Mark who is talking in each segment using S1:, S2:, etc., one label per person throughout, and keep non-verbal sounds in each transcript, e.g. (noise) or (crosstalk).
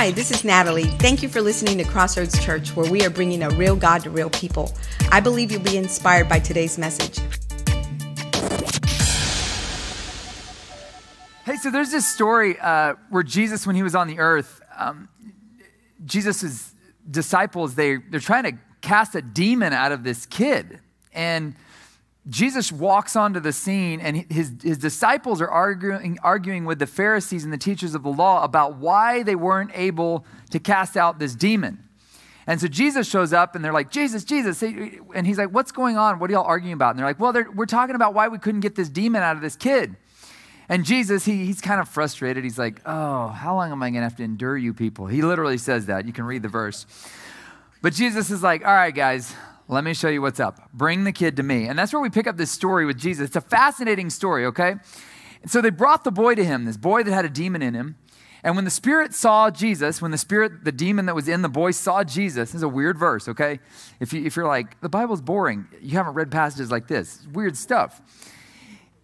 S1: Hi, this is Natalie. Thank you for listening to Crossroads Church, where we are bringing a real God to real people. I believe you'll be inspired by today's message.
S2: Hey, so there's this story uh, where Jesus, when he was on the earth, um, Jesus' disciples, they, they're trying to cast a demon out of this kid. And Jesus walks onto the scene, and his, his disciples are arguing, arguing with the Pharisees and the teachers of the law about why they weren't able to cast out this demon. And so Jesus shows up, and they're like, Jesus, Jesus. And he's like, What's going on? What are y'all arguing about? And they're like, Well, they're, we're talking about why we couldn't get this demon out of this kid. And Jesus, he, he's kind of frustrated. He's like, Oh, how long am I going to have to endure you people? He literally says that. You can read the verse. But Jesus is like, All right, guys, let me show you what's up. Bring the kid to me. And that's where we pick up this story with Jesus. It's a fascinating story, okay? And so they brought the boy to him, this boy that had a demon in him. And when the spirit saw Jesus, when the spirit, the demon that was in the boy saw Jesus, this is a weird verse, okay? If, you, if you're like, the Bible's boring, you haven't read passages like this, weird stuff.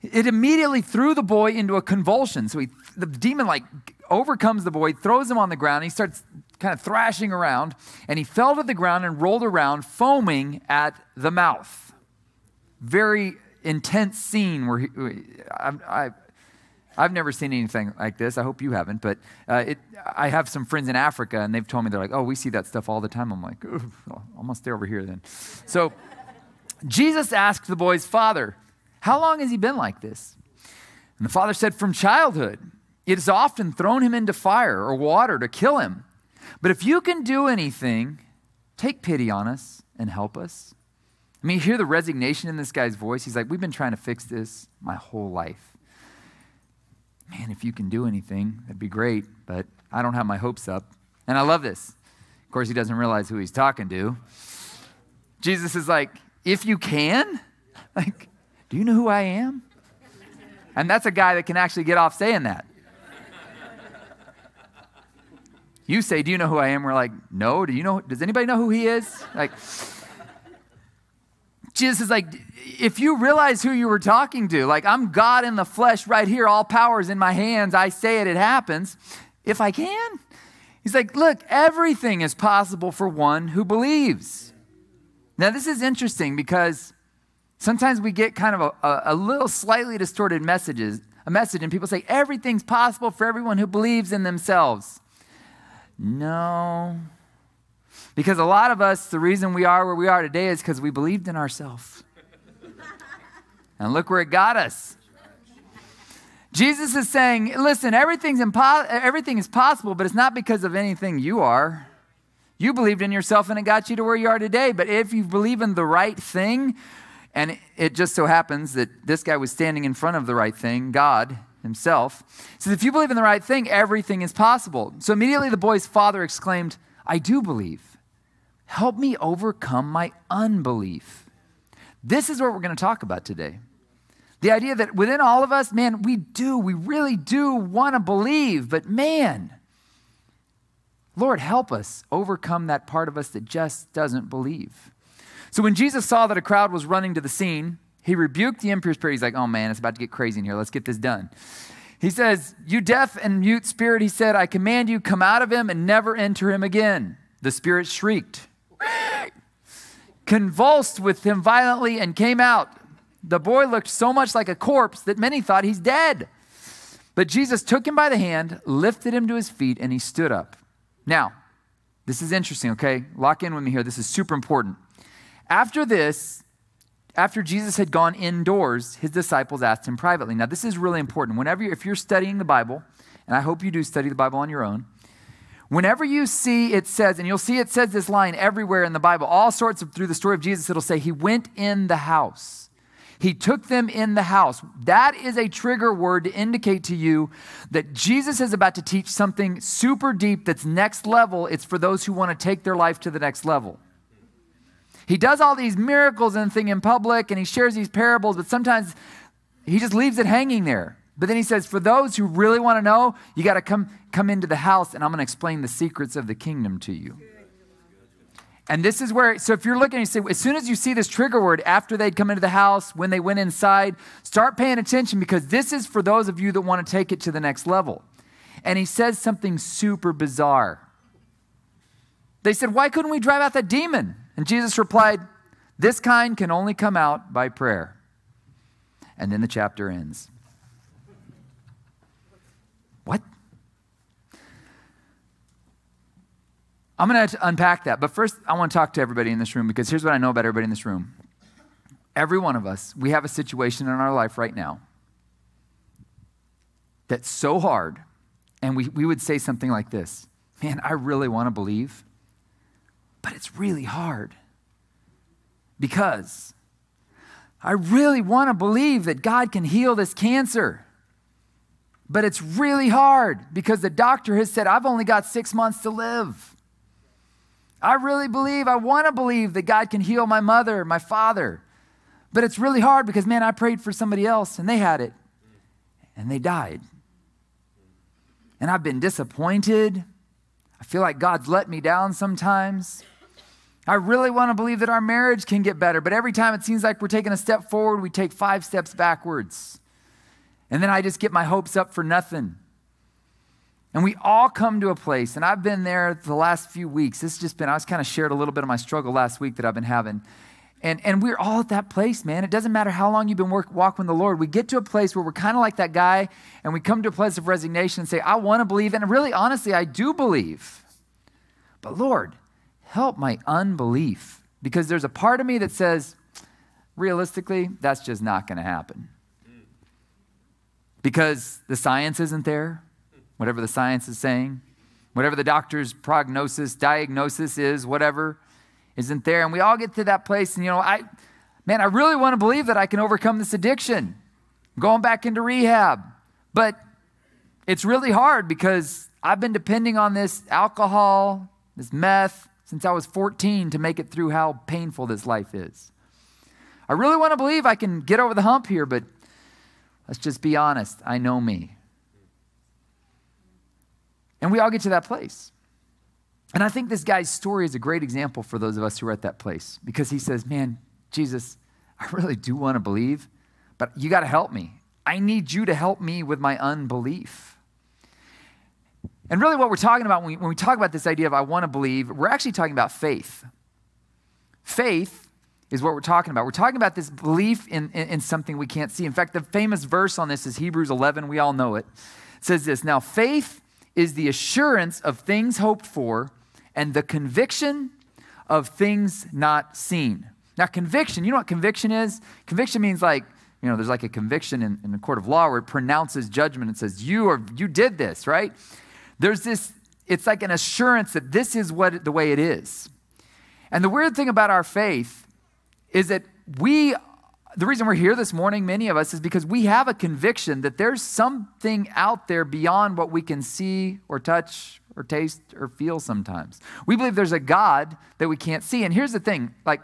S2: It immediately threw the boy into a convulsion. So he, the demon like overcomes the boy, throws him on the ground, he starts kind of thrashing around, and he fell to the ground and rolled around, foaming at the mouth. Very intense scene where he, I, I, I've never seen anything like this. I hope you haven't, but uh, it, I have some friends in Africa, and they've told me they're like, "Oh, we see that stuff all the time." I'm like, "I'm gonna stay over here then." So, Jesus asked the boy's father, "How long has he been like this?" And the father said, "From childhood. It has often thrown him into fire or water to kill him." But if you can do anything, take pity on us and help us. I mean, you hear the resignation in this guy's voice. He's like, We've been trying to fix this my whole life. Man, if you can do anything, that'd be great, but I don't have my hopes up. And I love this. Of course, he doesn't realize who he's talking to. Jesus is like, If you can, like, do you know who I am? And that's a guy that can actually get off saying that. You say, Do you know who I am? We're like, No. Do you know? Does anybody know who he is? Like, Jesus is like, if you realize who you were talking to, like, I'm God in the flesh right here, all powers in my hands. I say it, it happens. If I can. He's like, look, everything is possible for one who believes. Now, this is interesting because sometimes we get kind of a, a, a little slightly distorted messages, a message, and people say everything's possible for everyone who believes in themselves. No. Because a lot of us, the reason we are where we are today is because we believed in ourselves. (laughs) and look where it got us. Jesus is saying, listen, everything's impo- everything is possible, but it's not because of anything you are. You believed in yourself and it got you to where you are today. But if you believe in the right thing, and it just so happens that this guy was standing in front of the right thing, God, himself. He says, If you believe in the right thing, everything is possible. So immediately the boy's father exclaimed, I do believe. Help me overcome my unbelief. This is what we're going to talk about today. The idea that within all of us, man, we do, we really do want to believe, but man, Lord, help us overcome that part of us that just doesn't believe. So when Jesus saw that a crowd was running to the scene, he rebuked the impure spirit. He's like, oh man, it's about to get crazy in here. Let's get this done. He says, You deaf and mute spirit, he said, I command you, come out of him and never enter him again. The spirit shrieked, convulsed with him violently, and came out. The boy looked so much like a corpse that many thought he's dead. But Jesus took him by the hand, lifted him to his feet, and he stood up. Now, this is interesting, okay? Lock in with me here. This is super important. After this, after Jesus had gone indoors, his disciples asked him privately. Now, this is really important. Whenever you, if you're studying the Bible, and I hope you do study the Bible on your own, whenever you see it says, and you'll see it says this line everywhere in the Bible, all sorts of through the story of Jesus, it'll say, He went in the house. He took them in the house. That is a trigger word to indicate to you that Jesus is about to teach something super deep that's next level. It's for those who want to take their life to the next level. He does all these miracles and thing in public and he shares these parables, but sometimes he just leaves it hanging there. But then he says, for those who really want to know, you got to come, come into the house and I'm going to explain the secrets of the kingdom to you. And this is where, so if you're looking, you say, as soon as you see this trigger word after they'd come into the house, when they went inside, start paying attention because this is for those of you that want to take it to the next level. And he says something super bizarre. They said, Why couldn't we drive out that demon? And Jesus replied, This kind can only come out by prayer. And then the chapter ends. What? I'm going to unpack that. But first, I want to talk to everybody in this room because here's what I know about everybody in this room. Every one of us, we have a situation in our life right now that's so hard. And we, we would say something like this Man, I really want to believe, but it's really hard because I really want to believe that God can heal this cancer. But it's really hard because the doctor has said, I've only got six months to live. I really believe, I want to believe that God can heal my mother, my father. But it's really hard because, man, I prayed for somebody else and they had it and they died. And I've been disappointed. I feel like God's let me down sometimes. I really want to believe that our marriage can get better, but every time it seems like we're taking a step forward, we take five steps backwards. And then I just get my hopes up for nothing. And we all come to a place, and I've been there the last few weeks. This has just been, I was kind of shared a little bit of my struggle last week that I've been having. And, and we're all at that place, man. It doesn't matter how long you've been work, walking with the Lord. We get to a place where we're kind of like that guy, and we come to a place of resignation and say, I want to believe. And really, honestly, I do believe. But Lord, help my unbelief. Because there's a part of me that says, realistically, that's just not going to happen. Because the science isn't there, whatever the science is saying, whatever the doctor's prognosis, diagnosis is, whatever isn't there. And we all get to that place, and you know, I, man, I really want to believe that I can overcome this addiction, I'm going back into rehab. But it's really hard because I've been depending on this alcohol, this meth, since I was 14 to make it through how painful this life is. I really want to believe I can get over the hump here, but let's just be honest. I know me. And we all get to that place. And I think this guy's story is a great example for those of us who are at that place because he says, Man, Jesus, I really do want to believe, but you got to help me. I need you to help me with my unbelief. And really, what we're talking about when we, when we talk about this idea of I want to believe, we're actually talking about faith. Faith is what we're talking about. We're talking about this belief in, in, in something we can't see. In fact, the famous verse on this is Hebrews 11. We all know it. It says this Now, faith is the assurance of things hoped for and the conviction of things not seen. Now, conviction, you know what conviction is? Conviction means like, you know, there's like a conviction in, in the court of law where it pronounces judgment and says, you are you did this, right? There's this, it's like an assurance that this is what the way it is. And the weird thing about our faith is that we the reason we're here this morning, many of us, is because we have a conviction that there's something out there beyond what we can see or touch or taste or feel sometimes. We believe there's a God that we can't see. And here's the thing like,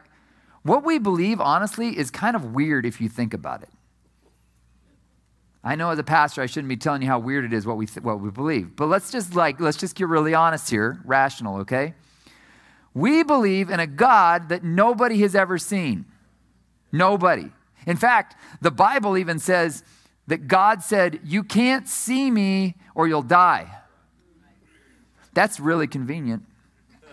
S2: what we believe, honestly, is kind of weird if you think about it. I know as a pastor, I shouldn't be telling you how weird it is what we, what we believe. But let's just like, let's just get really honest here, rational, okay? We believe in a God that nobody has ever seen. Nobody. In fact, the Bible even says that God said, You can't see me or you'll die. That's really convenient. (laughs)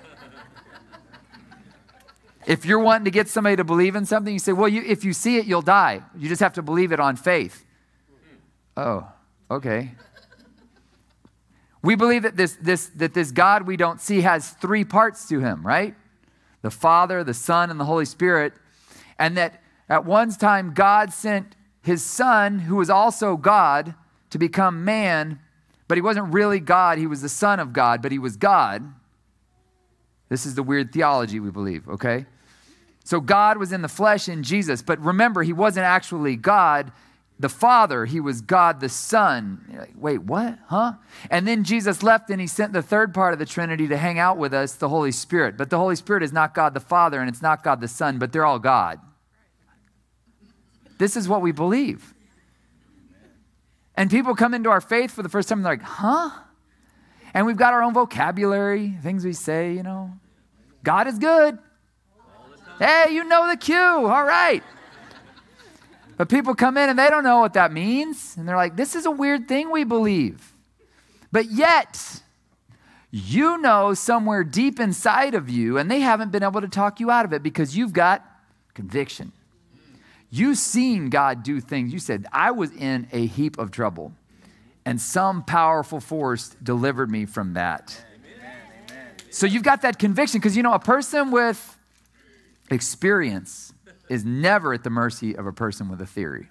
S2: if you're wanting to get somebody to believe in something, you say, Well, you, if you see it, you'll die. You just have to believe it on faith. Oh, okay. We believe that this, this, that this God we don't see has three parts to him, right? The Father, the Son, and the Holy Spirit. And that at one time, God sent his son, who was also God, to become man, but he wasn't really God. He was the son of God, but he was God. This is the weird theology we believe, okay? So God was in the flesh in Jesus, but remember, he wasn't actually God the Father, he was God the Son. Like, Wait, what? Huh? And then Jesus left and he sent the third part of the Trinity to hang out with us, the Holy Spirit. But the Holy Spirit is not God the Father and it's not God the Son, but they're all God. This is what we believe. And people come into our faith for the first time and they're like, huh? And we've got our own vocabulary, things we say, you know. God is good. Hey, you know the cue. All right. But people come in and they don't know what that means. And they're like, this is a weird thing we believe. But yet, you know somewhere deep inside of you, and they haven't been able to talk you out of it because you've got conviction. You've seen God do things. You said, I was in a heap of trouble, and some powerful force delivered me from that. So you've got that conviction because you know, a person with experience is never at the mercy of a person with a theory.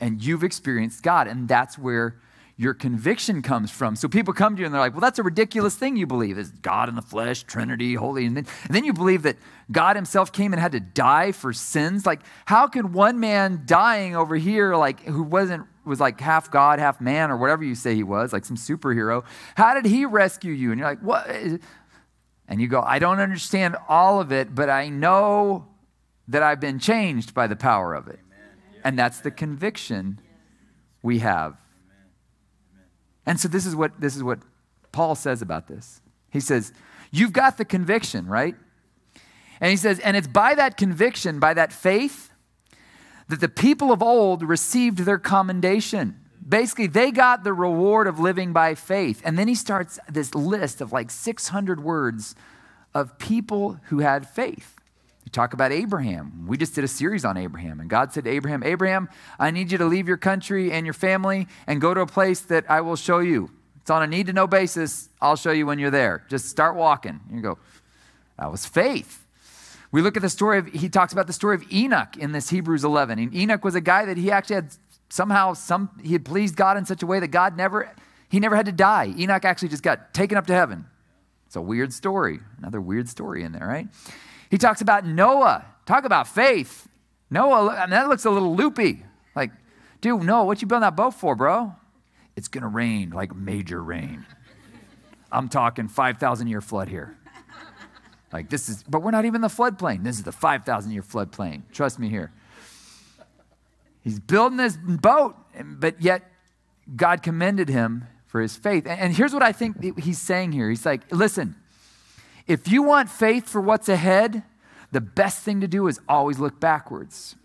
S2: And you've experienced God, and that's where your conviction comes from. So people come to you and they're like, well, that's a ridiculous thing you believe is God in the flesh, Trinity, holy. And then, and then you believe that God himself came and had to die for sins. Like, how could one man dying over here, like, who wasn't, was like half God, half man, or whatever you say he was, like some superhero, how did he rescue you? And you're like, what? And you go, I don't understand all of it, but I know that I've been changed by the power of it. And that's the conviction we have. And so this is what this is what Paul says about this. He says, You've got the conviction, right? And he says, and it's by that conviction, by that faith, that the people of old received their commendation. Basically, they got the reward of living by faith. And then he starts this list of like 600 words of people who had faith. Talk about Abraham. We just did a series on Abraham. And God said to Abraham, Abraham, I need you to leave your country and your family and go to a place that I will show you. It's on a need to know basis. I'll show you when you're there. Just start walking. You go, that was faith. We look at the story of, he talks about the story of Enoch in this Hebrews 11. And Enoch was a guy that he actually had somehow, some, he had pleased God in such a way that God never, he never had to die. Enoch actually just got taken up to heaven. It's a weird story. Another weird story in there, right? He talks about Noah. Talk about faith. Noah, I mean, that looks a little loopy. Like, dude, Noah, what you building that boat for, bro? It's going to rain, like major rain. I'm talking 5,000 year flood here. Like, this is, but we're not even the floodplain. This is the 5,000 year floodplain. Trust me here. He's building this boat, but yet God commended him for his faith. And here's what I think he's saying here. He's like, listen, if you want faith for what's ahead, the best thing to do is always look backwards.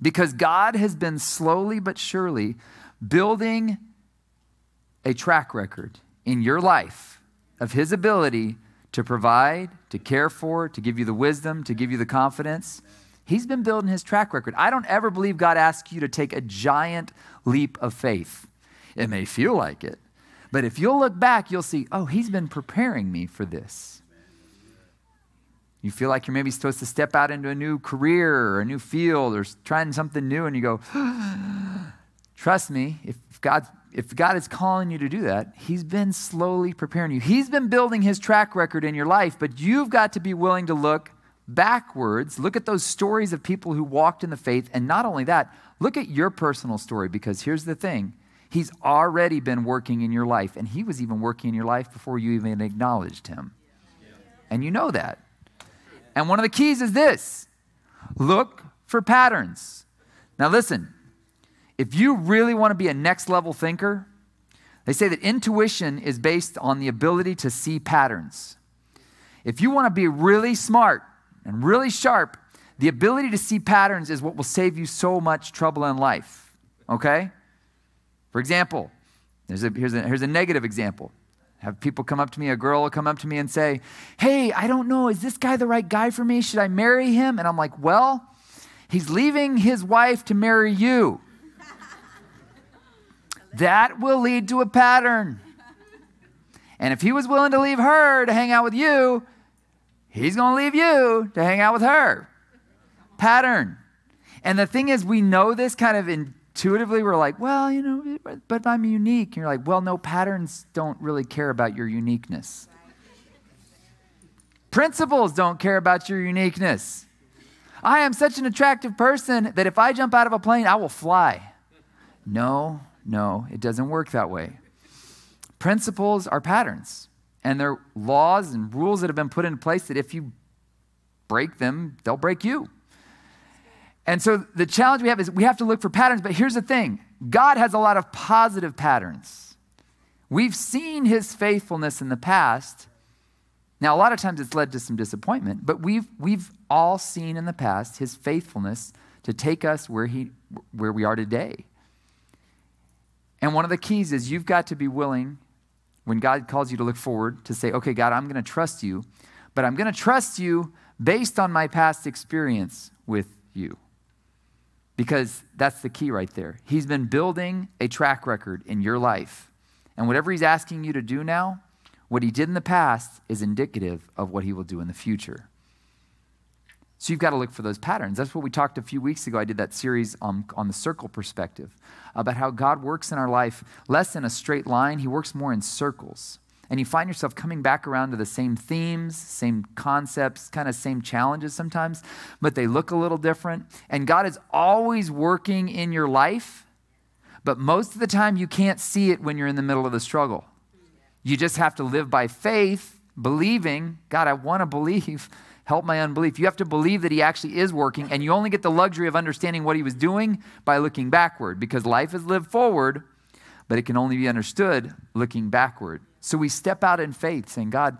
S2: Because God has been slowly but surely building a track record in your life of His ability to provide, to care for, to give you the wisdom, to give you the confidence. He's been building His track record. I don't ever believe God asks you to take a giant leap of faith. It may feel like it, but if you'll look back, you'll see, oh, He's been preparing me for this. You feel like you're maybe supposed to step out into a new career or a new field or trying something new, and you go, (gasps) trust me, if God, if God is calling you to do that, He's been slowly preparing you. He's been building His track record in your life, but you've got to be willing to look backwards, look at those stories of people who walked in the faith, and not only that, look at your personal story, because here's the thing He's already been working in your life, and He was even working in your life before you even acknowledged Him. And you know that. And one of the keys is this look for patterns. Now, listen, if you really want to be a next level thinker, they say that intuition is based on the ability to see patterns. If you want to be really smart and really sharp, the ability to see patterns is what will save you so much trouble in life. Okay? For example, a, here's, a, here's a negative example. Have people come up to me, a girl will come up to me and say, Hey, I don't know, is this guy the right guy for me? Should I marry him? And I'm like, Well, he's leaving his wife to marry you. that will lead to a pattern. And if he was willing to leave her to hang out with you, he's going to leave you to hang out with her. Pattern. And the thing is, we know this kind of in intuitively we're like, well, you know, but I'm unique. And you're like, well, no, patterns don't really care about your uniqueness. Principles don't care about your uniqueness. I am such an attractive person that if I jump out of a plane, I will fly. No, no, it doesn't work that way. Principles are patterns, and they're laws and rules that have been put in place that if you break them, they'll break you. And so the challenge we have is we have to look for patterns, but here's the thing God has a lot of positive patterns. We've seen his faithfulness in the past. Now, a lot of times it's led to some disappointment, but we've, we've all seen in the past his faithfulness to take us where, he, where we are today. And one of the keys is you've got to be willing, when God calls you to look forward, to say, okay, God, I'm going to trust you, but I'm going to trust you based on my past experience with you. Because that's the key right there. He's been building a track record in your life. And whatever he's asking you to do now, what he did in the past is indicative of what he will do in the future. So you've got to look for those patterns. That's what we talked a few weeks ago. I did that series on, on the circle perspective about how God works in our life less in a straight line, He works more in circles. And you find yourself coming back around to the same themes, same concepts, kind of same challenges sometimes, but they look a little different. And God is always working in your life, but most of the time you can't see it when you're in the middle of the struggle. You just have to live by faith, believing, God, I want to believe (laughs) help my unbelief. You have to believe that he actually is working, and you only get the luxury of understanding what he was doing by looking backward because life is lived forward, but it can only be understood looking backward. So we step out in faith saying, God,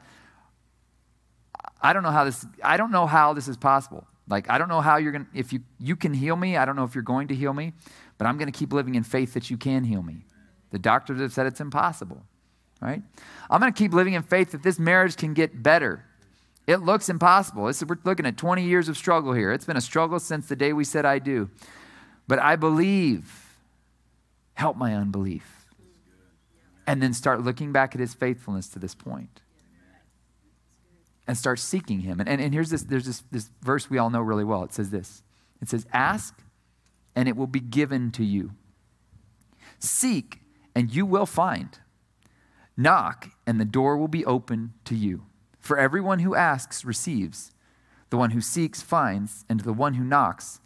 S2: I don't know how this I don't know how this is possible. Like I don't know how you're going to if you you can heal me, I don't know if you're going to heal me, but I'm going to keep living in faith that you can heal me. The doctors have said it's impossible, right? I'm going to keep living in faith that this marriage can get better it looks impossible. It's, we're looking at 20 years of struggle here. It's been a struggle since the day we said I do. But I believe. Help my unbelief. And then start looking back at his faithfulness to this. And start seeking him. And, and, and here's this there's this, this verse we all know really well. It says this it says, Ask, and it will be given to you. Seek, and you will find. Knock, and the door will be open to you. For everyone who asks receives, the one who seeks finds, and to the one who knocks,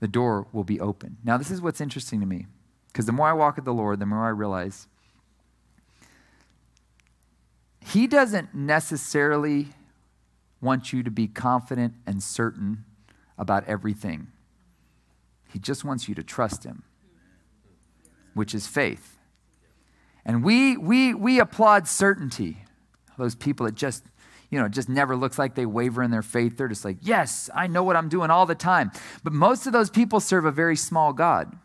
S2: the door will be open. Now, this is what's interesting to me, because the more I walk with the Lord, the more I realize He doesn't necessarily want you to be confident and certain about everything. He just wants you to trust Him, which is faith. And we, we, we applaud certainty. Those people that just you know, just never looks like they waver in their faith. They're just like, yes, I know what I'm doing all the time. But most of those people serve a very small God,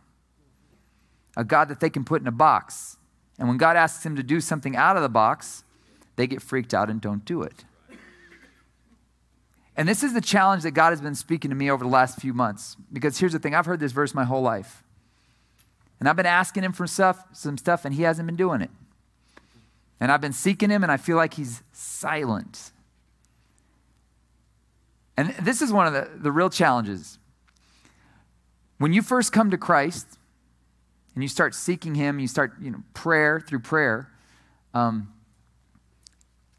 S2: a God that they can put in a box. And when God asks them to do something out of the box, they get freaked out and don't do it. And this is the challenge that God has been speaking to me over the last few months. Because here's the thing I've heard this verse my whole life. And I've been asking him for stuff, some stuff, and he hasn't been doing it. And I've been seeking him, and I feel like he's silent. And this is one of the, the real challenges. When you first come to Christ and you start seeking him, you start, you know, prayer through prayer, um,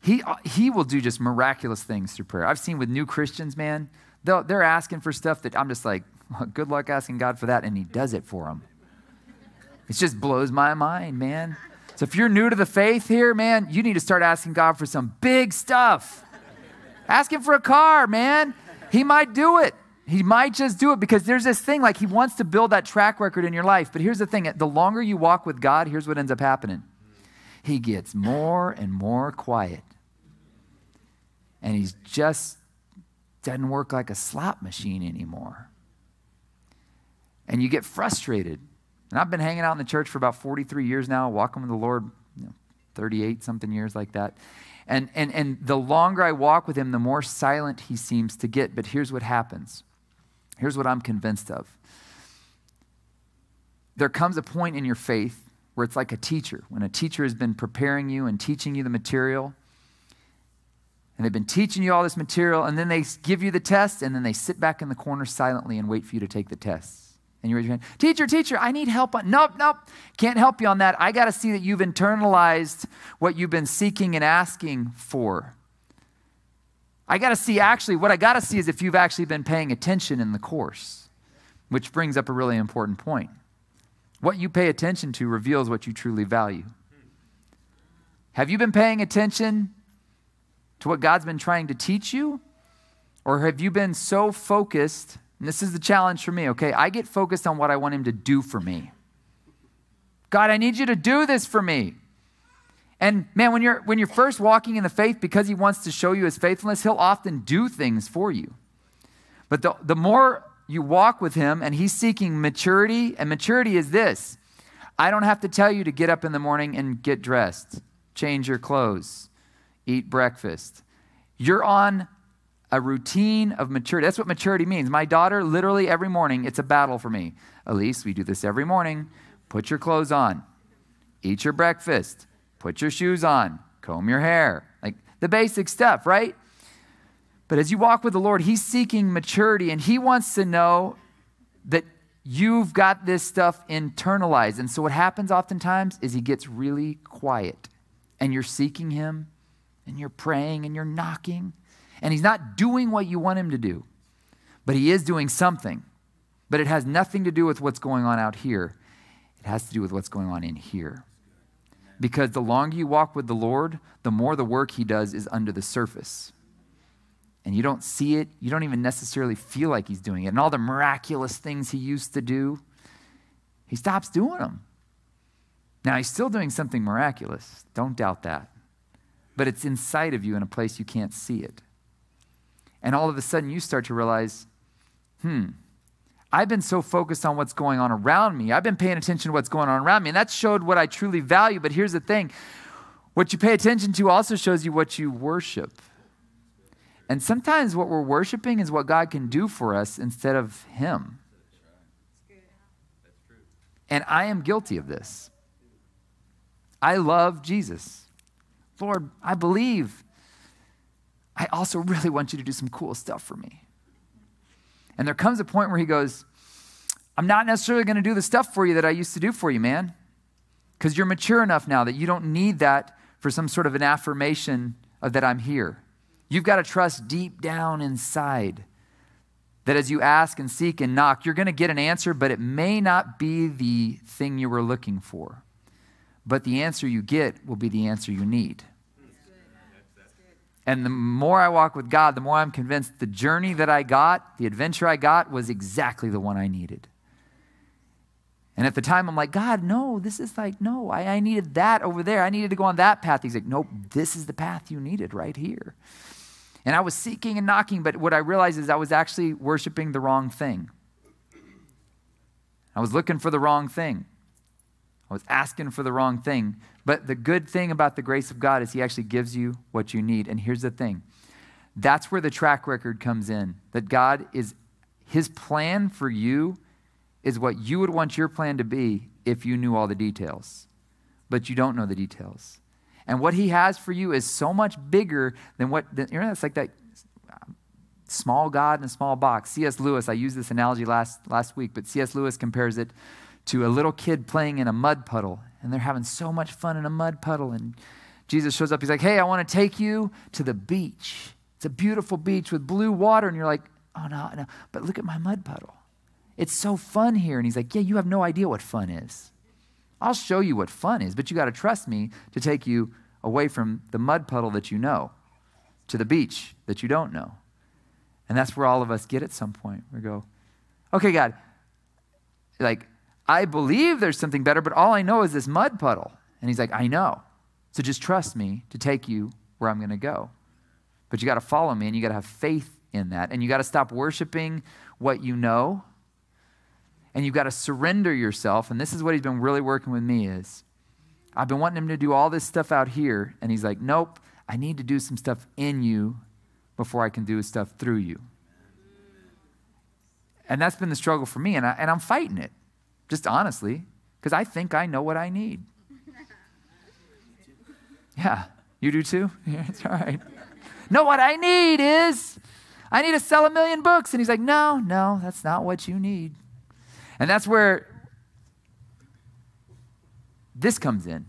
S2: he, uh, he will do just miraculous things through prayer. I've seen with new Christians, man, they're asking for stuff that I'm just like, good luck asking God for that, and he does it for them. It just blows my mind, man. So if you're new to the faith here, man, you need to start asking God for some big stuff. Ask him for a car, man. He might do it. He might just do it because there's this thing like he wants to build that track record in your life. But here's the thing the longer you walk with God, here's what ends up happening he gets more and more quiet. And he's just doesn't work like a slot machine anymore. And you get frustrated and I've been hanging out in the church for about 43 years now, walking with the Lord, you know, 38 something years like that. And, and, and the longer I walk with him, the more silent he seems to get. But here's what happens. Here's what I'm convinced of. There comes a point in your faith where it's like a teacher. When a teacher has been preparing you and teaching you the material, and they've been teaching you all this material, and then they give you the test, and then they sit back in the corner silently and wait for you to take the test. And you raise your hand, teacher, teacher, I need help. On, nope, nope, can't help you on that. I got to see that you've internalized what you've been seeking and asking for. I got to see actually, what I got to see is if you've actually been paying attention in the course, which brings up a really important point. What you pay attention to reveals what you truly value. Have you been paying attention to what God's been trying to teach you? Or have you been so focused and this is the challenge for me, okay? I get focused on what I want Him to do for me. God, I need you to do this for me. And man, when you're when you're first walking in the faith, because He wants to show you His faithfulness, He'll often do things for you. But the, the more you walk with Him and He's seeking maturity, and maturity is this I don't have to tell you to get up in the morning and get dressed. change your clothes, eat breakfast. You're on a routine of maturity. That's what maturity means. My daughter, literally every morning, it's a battle for me. Elise, we do this every morning. Put your clothes on, eat your breakfast, put your shoes on, comb your hair. Like the basic stuff, right? But as you walk with the Lord, He's seeking maturity and He wants to know that you've got this stuff internalized. And so what happens oftentimes is He gets really quiet and you're seeking Him and you're praying and you're knocking and He's not doing what you want Him to do, but He is doing something. But it has nothing to do with what's going on out here, it has to do with what's going on in here. Because the longer you walk with the Lord, the more the work He does is under the surface and you don't see it, you don't even necessarily feel like he's doing it. And all the miraculous things he used to do, he stops doing them. Now, he's still doing something miraculous. Don't doubt that. But it's inside of you in a place you can't see it. And all of a sudden, you start to realize, hmm, I've been so focused on what's going on around me. I've been paying attention to what's going on around me. And that showed what I truly value. But here's the thing what you pay attention to also shows you what you worship. And sometimes what we're worshiping is what God can do for us instead of Him. And I am guilty of this. I love Jesus. Lord, I believe. I also (laughs) really want you to do some cool stuff for me. And there comes a point where He goes, I'm not necessarily going to do the stuff for you that I used to do for you, man. Because you're mature enough now that you don't need that for some sort of an affirmation of that I'm here. You've got to trust deep down inside that as you ask and seek and knock, you're going to get an answer, but it may not be the thing you were looking for. But the answer you get will be the answer you need. And the more I walk with God, the more I'm convinced the journey that I got, the adventure I got, was exactly the one I needed. And at the time, I'm like, God, no, this is like, no, I, I needed that over there. I needed to go on that path. He's like, nope, this is the path you needed right here. And I was seeking and knocking, but what I realized is I was actually worshiping the wrong thing. I was looking for the wrong thing. I was asking for the wrong thing. But the good thing about the grace of God is He actually gives you what you need. And here's the thing that's where the track record comes in. That God is, His plan for you is what you would want your plan to be if you knew all the details. But you don't know the details. And what he has for you is so much bigger than what, you know, it's like that small God in a small box. C.S. Lewis, I used this analogy last, last week, but C.S. Lewis compares it to a little kid playing in a mud puddle. And they're having so much fun in a mud puddle. And Jesus shows up. He's like, hey, I want to take you to the beach. It's a beautiful beach with blue water. And you're like, oh, no, no. But look at my mud puddle. It's so fun here. And he's like, yeah, you have no idea what fun is. I'll show you what fun is, but you got to trust me to take you away from the mud puddle that you know to the beach that you don't know. And that's where all of us get at some point. We go, okay, God, like, I believe there's something better, but all I know is this mud puddle. And he's like, I know. So just trust me to take you where I'm going to go. But you got to follow me and you got to have faith in that. And you got to stop worshiping what you know and you've got to surrender yourself and this is what he's been really working with me is i've been wanting him to do all this stuff out here and he's like nope i need to do some stuff in you before i can do stuff through you and that's been the struggle for me and, I, and i'm fighting it just honestly because i think i know what i need. Yeah you do too? (laughs) Yeah it's all right. No what i need is i need to sell a million books. And he's like no no that's not what you need. And that's where this comes in.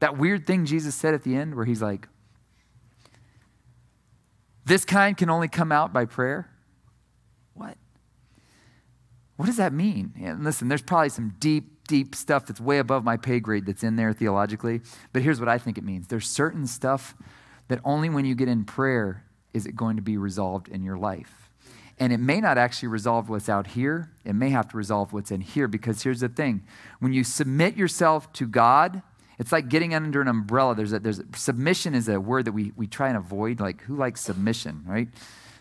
S2: That weird thing Jesus said at the end where he's like, this kind can only come out by prayer. What? Does that mean? And listen, there's probably some deep, deep stuff that's way above my pay grade that's in there theologically. But here's what I think it means there's certain stuff that only when you get in prayer is it going to be resolved in your life. And it may not actually resolve what's out here. It may have to resolve what's in here because here's the thing when you submit yourself to God, it's like getting under an umbrella. There's a, there's a, submission is a word that we, we try and avoid. Like, who likes submission, right?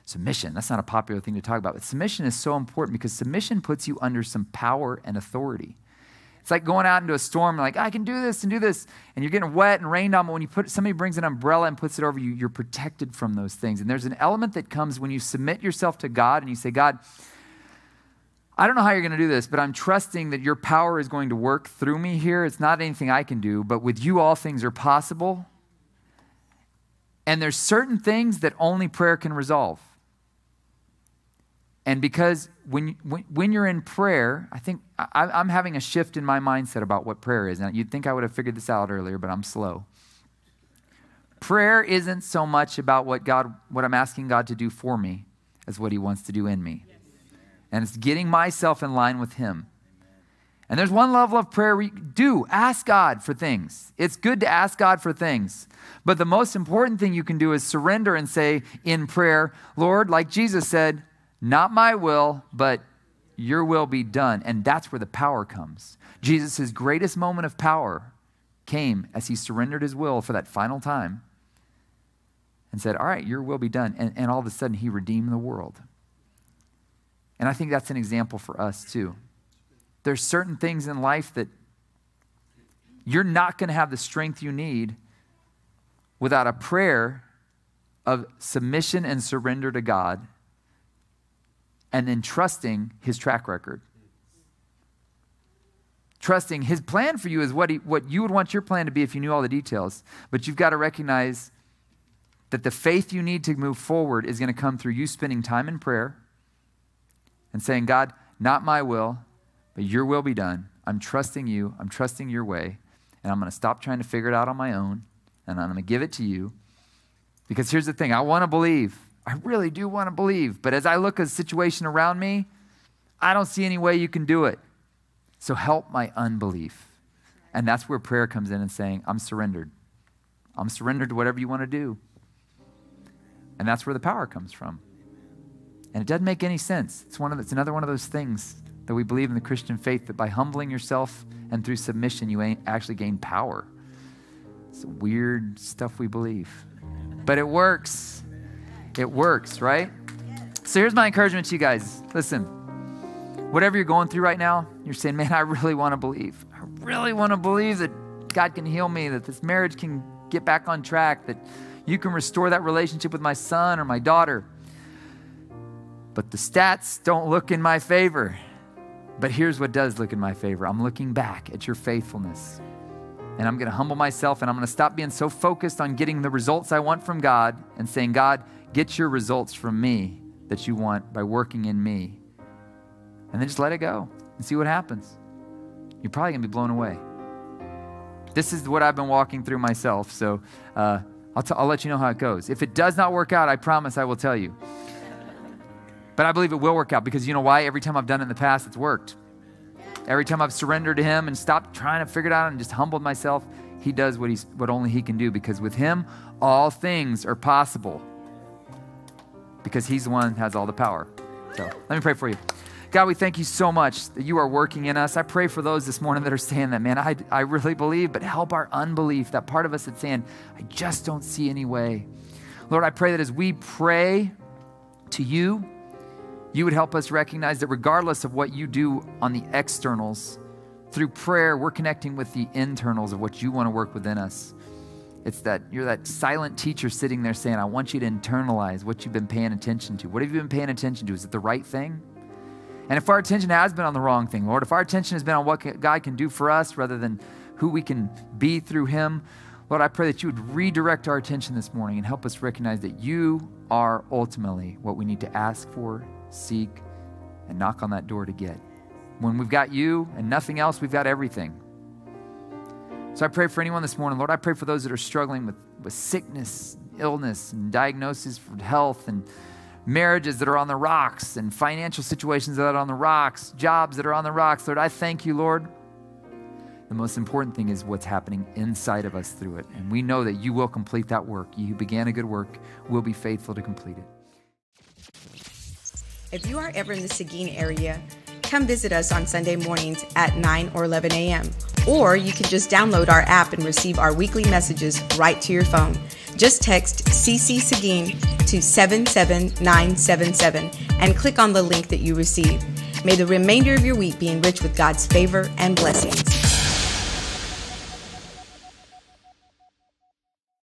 S2: Submission, that's not a popular thing to talk about. But submission is so important because submission puts you under some power and authority. It's like going out into a storm, like, I can do this and do this. And you're getting wet and rained on, but when you put somebody brings an umbrella and puts it over you, you're protected from those things. And there's an element that comes when you submit yourself to God and you say, God, I don't know how you're going to do this, but I'm trusting that your power is going to work through me here. It's not anything I can do, but with you, all things are possible. And there's certain things that only prayer can resolve. And because when, when, when you're in prayer, I think I, I'm having a shift in my mindset about what prayer is. Now, you'd think I would have figured this out earlier, but I'm slow. Prayer isn't so much about what God, what I'm asking God to do for me as what He wants to do in me and it's getting myself in line with Him. And there's one level of prayer we do ask God for things. It's good to ask God for things. But the most important thing you can do is surrender and say in prayer, Lord, like Jesus said, not my will, but your will be done. And that's where the power comes. Jesus' greatest moment of power came as he surrendered his will for that final time and said, All right, your will be done. And, and all of a sudden, he redeemed the world. And I think that's an example for us too. There's certain things in life that you're not going to have the strength you need without a prayer of submission and surrender to God and then trusting his track record. Trusting his plan for you is what, he, what you would want your plan to be if you knew all the details. But you've got to recognize that the faith you need to move forward is going to come through you spending time in prayer and saying, God, not my will, but your will be done. I'm trusting you. I'm trusting your way. And I'm going to stop trying to figure it out on my own. And I'm going to give it to you. Because here's the thing I want to believe. I really do want to believe. But as I look at the situation around me, I don't see any way you can do it. So help my unbelief. And that's where prayer comes in and saying, I'm surrendered. I'm surrendered to whatever you want to do. And that's where the power comes from. And it doesn't make any sense. It's, one of it's another one of those things that we believe in the Christian faith that by humbling yourself and through submission, you actually gain power. It's weird stuff we believe. But it works. It works, right? So here's my encouragement to you guys. Listen, whatever you're going through right now, you're saying, man, I really want to believe. I really want to believe that God can heal me, that this marriage can get back on track, that you can restore that relationship with my son or my daughter. But the stats don't look in my favor. But here's what does look in my favor I'm looking back at your faithfulness. And I'm going to humble myself and I'm going to stop being so focused on getting the results I want from God and saying, God, get your results from me that you want by working in me. And then just let it go and see what happens. You're probably going to be blown away. This is what I've been walking through myself. So uh, I'll, t- I'll let you know how it goes. If it does not work out, I promise I will tell you. But I believe it will work out because you know why? Every time I've done it in the past, it's worked. Every time I've surrendered to Him and stopped trying to figure it out and just humbled myself, He does what, he's, what only He can do because with Him, all things are possible because He's the one that has all the power. So let me pray for you. God, we thank you so much that you are working in us. I pray for those this morning that are saying that, man, I, I really believe, but help our unbelief, that part of us that's saying, I just don't see any way. Lord, I pray that as we pray to you, you would help us recognize that regardless of what you do on the externals, through prayer, we're connecting with the internals of what you want to work within us. It's that you're that silent teacher sitting there saying, I want you to internalize what you've been paying attention to. What have you been paying attention to? Is it the right thing? And if our attention has been on the wrong thing, Lord, if our attention has been on what God can do for us rather than who we can be through Him, Lord, I pray that you would redirect our attention this morning and help us recognize that you are ultimately what we need to ask for seek, and knock on that door to get. When we've got you and nothing else, we've got everything. So I pray for anyone this morning, Lord. I pray for those that are struggling with, with sickness, illness, and diagnoses for health, and marriages that are on the rocks, and financial situations that are on the rocks, jobs that are on the rocks. Lord, I thank you, Lord. The most important thing is what's happening inside of us through it. And we know that you will complete that work. You who began a good work will be faithful to complete it.
S1: If you are ever in the Seguin area, come visit us on Sunday mornings at 9 or 11 a.m. Or you can just download our app and receive our weekly messages right to your phone. Just text CC Seguin to 77977 and click on the link that you receive. May the remainder of your week be enriched with God's favor and blessings.